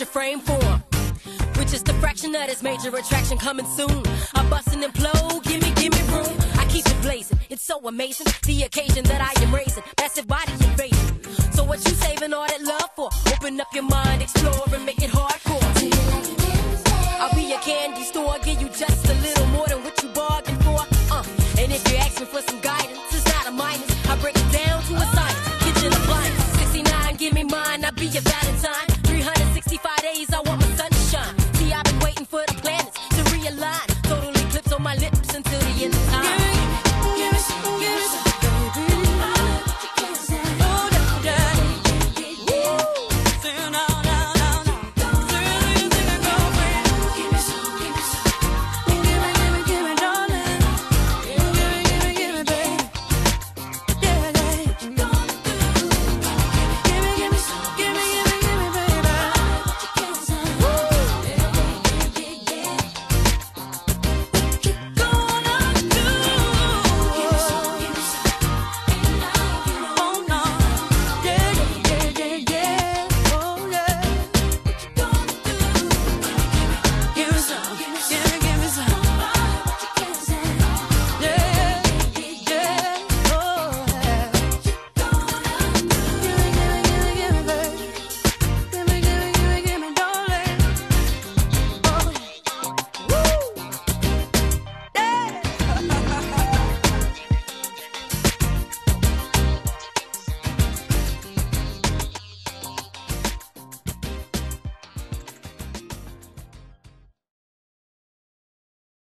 your frame form. Which is the fraction of this major attraction coming soon. I bust and implode, give me, give me room. I keep it blazing, it's so amazing. The occasion that I am raising, massive body invasion. So what you saving all that love for? Open up your mind, explore and make it hardcore. I'll be a candy store, give you just a little more than what you bargained for. Uh, and if you're asking for some